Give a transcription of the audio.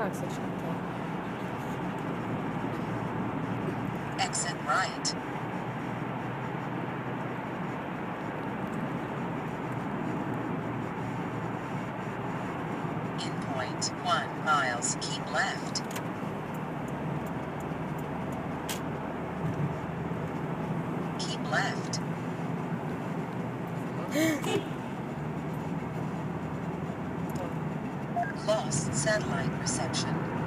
Oxygen. Exit right. In point one miles, keep left. Keep left. Lost satellite reception.